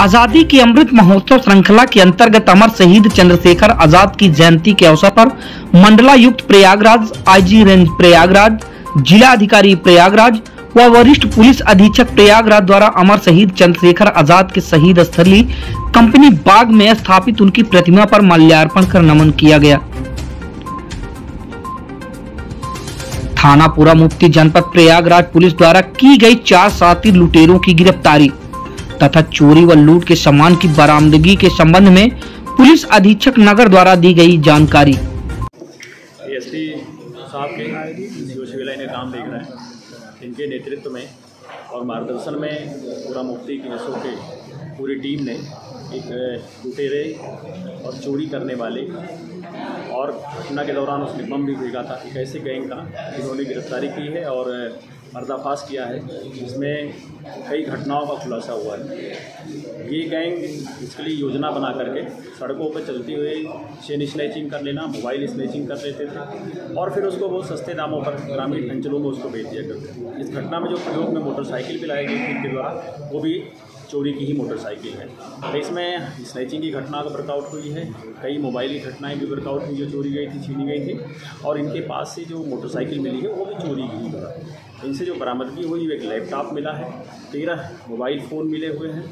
आज़ादी की अमृत महोत्सव श्रृंखला के अंतर्गत अमर शहीद चंद्रशेखर आज़ाद की जयंती के अवसर पर मंडलायुक्त प्रयागराज, आईजी रेंज प्रयागराज, जिला अधिकारी प्रयागराज व वरिष्ठ पुलिस अधीक्षक प्रयागराज द्वारा अमर शहीद चंद्रशेखर आज़ाद के शहीद स्थली कंपनी बाग में स्थापित उनकी प्रतिमा पर माल्यार्पण कर नमन किया गया। थानापुरा मुफ्ती जनपद प्रयागराज पुलिस द्वारा की गई चार साथी लुटेरों की गिरफ्तारी। तथा चोरी व लूट के सामान की बरामदगी के संबंध में पुलिस अधीक्षक नगर द्वारा दी गई जानकारी। साहब के ने काम देख रहे हैं। इनके नेतृत्व में और मार्गदर्शन में पूरा मुफ्ती की नसों के पूरी टीम ने एक लुटेरे और चोरी करने वाले और घटना के दौरान उसने बम भी भेजा था। एक ऐसे गैंग का जिन्होंने गिरफ्तारी की है और पर्दाफाश किया है, जिसमें कई घटनाओं का खुलासा हुआ है। ये गैंग इसके लिए योजना बना करके सड़कों पर चलते हुए चेन स्नैचिंग कर लेना, मोबाइल स्नैचिंग कर लेते थे, और फिर उसको बहुत सस्ते दामों पर ग्रामीण अंचलों में उसको बेच दिया करते इस घटना में जो प्रयोग में मोटरसाइकिल भी लाई गई थी इनके द्वारा, वो भी चोरी की ही मोटरसाइकिल है। तो इसमें स्नैचिंग की घटना का वर्कआउट हुई है, कई मोबाइल की घटनाएँ भी वर्कआउट हुई, जो चोरी गई थी, छीनी गई थी, और इनके पास से जो मोटरसाइकिल मिली है, वो भी चोरी की है इनसे जो बरामदगी हुई एक लैपटॉप मिला है। तेरह मोबाइल फ़ोन मिले हुए हैं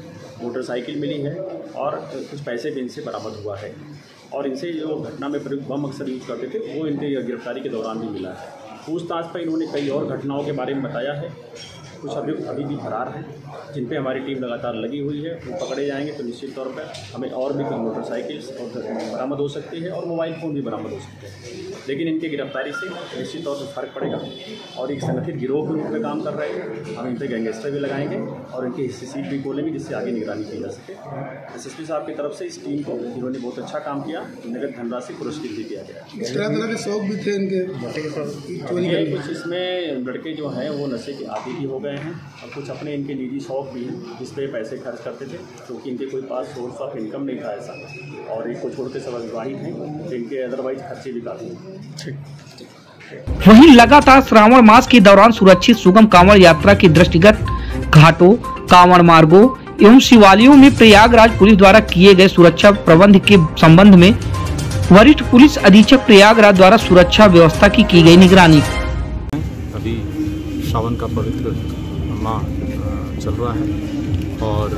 मोटरसाइकिल मिली है और कुछ पैसे भी इनसे बरामद हुआ है। और इनसे जो घटना में प्रयुक्त बम अक्सर यूज़ करते थे, वो इनके गिरफ्तारी के दौरान भी मिला है। पूछताछ पर इन्होंने कई और घटनाओं के बारे में बताया है। कुछ अभी अभी भी फरार हैं जिन पे हमारी टीम लगातार लगी हुई है वो पकड़े जाएँगे तो निश्चित तौर पर हमें और भी कुछ मोटरसाइकिल्स और बरामद हो सकती है और मोबाइल फ़ोन भी बरामद हो सकते हैं। लेकिन इनकी गिरफ्तारी से निश्चित तौर पर फ़र्क पड़ेगा। और एक संगठित गिरोह के रूप में काम कर रहे हैं हम इन पर गैंगस्टर भी लगाएँगे और इनकी हिस्से सीट भी खोलेंगे जिससे आगे निगरानी की जा सके। एस एस पी साहब की तरफ़ से इस टीम को इन्होंने बहुत अच्छा काम किया नगद धनराशि पुरस्कृत भी किया गया। तरह तरह के शौक भी थे इनके। कुछ इसमें लड़के जो हैं वो नशे के आदि भी हो गए। हैं और कुछ अपने इनके निजी शौक भी हैं जिस पे पैसे खर्च करते थे क्योंकि इनके कोई पास सोर्स ऑफ़ इनकम नहीं था ऐसा। और एक को छोड़ के सब विवाहित हैं जिनके अदरवाइज़ खर्चे भी काफ़ी हैं। वहीं लगातार श्रावण मास के दौरान सुरक्षित सुगम कांवड़ यात्रा के दृष्टिगत घाटों कांवड़ मार्गों एवं शिवालयों में प्रयागराज पुलिस द्वारा किए गए सुरक्षा प्रबंध के संबंध में वरिष्ठ पुलिस अधीक्षक प्रयागराज द्वारा सुरक्षा व्यवस्था की की गई निगरानी। अभी श्रावण का पवित्र माह चल रहा है और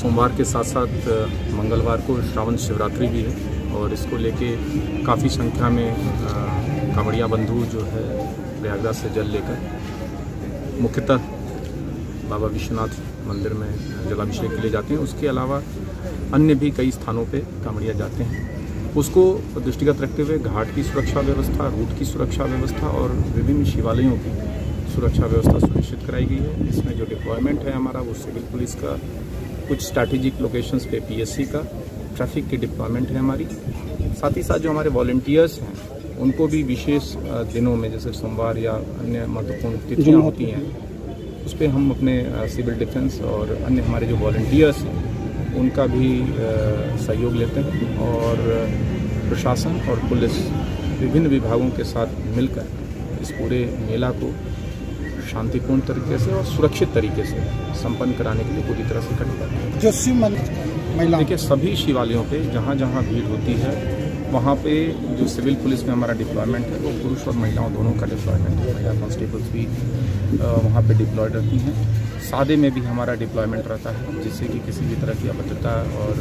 सोमवार के साथ साथ मंगलवार को श्रावण शिवरात्रि भी है और इसको लेके काफ़ी संख्या में कांवड़िया बंधु जो है प्रयागराज से जल लेकर, मुख्यतः बाबा विश्वनाथ मंदिर में जलाभिषेक के लिए जाते हैं। उसके अलावा अन्य भी कई स्थानों पे कांवड़िया जाते हैं। उसको दृष्टिगत रखते हुए घाट की सुरक्षा व्यवस्था, रूट की सुरक्षा व्यवस्था और विभिन्न शिवालयों की सुरक्षा व्यवस्था सुनिश्चित कराई गई है। इसमें जो डिप्लॉयमेंट है हमारा वो सिविल पुलिस का कुछ स्ट्रैटेजिक लोकेशंस पे पीएससी का ट्रैफ़िक की डिप्लॉयमेंट है हमारी। साथ ही साथ जो हमारे वॉल्टियर्स हैं उनको भी विशेष दिनों में जैसे सोमवार या अन्य महत्वपूर्ण तिथियाँ होती हैं उस पर हम अपने सिविल डिफेंस और अन्य हमारे जो वॉल्टियर्स हैं उनका भी सहयोग लेते हैं और प्रशासन और पुलिस विभिन्न विभागों के साथ मिलकर इस पूरे मेला को शांतिपूर्ण तरीके से और सुरक्षित तरीके से संपन्न कराने के लिए पूरी तरह से कटिबद्ध है। जो शिव मंदिर महिला। देखिए सभी शिवालयों पे जहाँ जहाँ भीड़ होती है वहाँ पे जो सिविल पुलिस में हमारा डिप्लॉयमेंट है वो पुरुष और महिलाओं दोनों का डिप्लॉयमेंट है। महिला कॉन्स्टेबल्स भी वहाँ पर डिप्लॉयड रहती हैं। सादे में भी हमारा डिप्लॉयमेंट रहता है, जिससे कि किसी भी तरह की अभद्रता और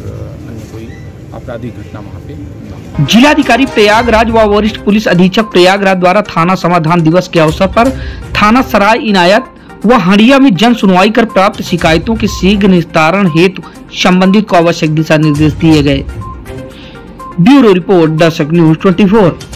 अन्य कोई आपराधिक घटना वहाँ पे जिलाधिकारी प्रयागराज व वरिष्ठ पुलिस अधीक्षक प्रयागराज द्वारा थाना समाधान दिवस के अवसर पर थाना सराय इनायत व हड़िया में जन सुनवाई कर प्राप्त शिकायतों के शीघ्र निस्तारण हेतु संबंधित को आवश्यक दिशा निर्देश दिए गए। ब्यूरो रिपोर्ट, दर्शक न्यूज़ 24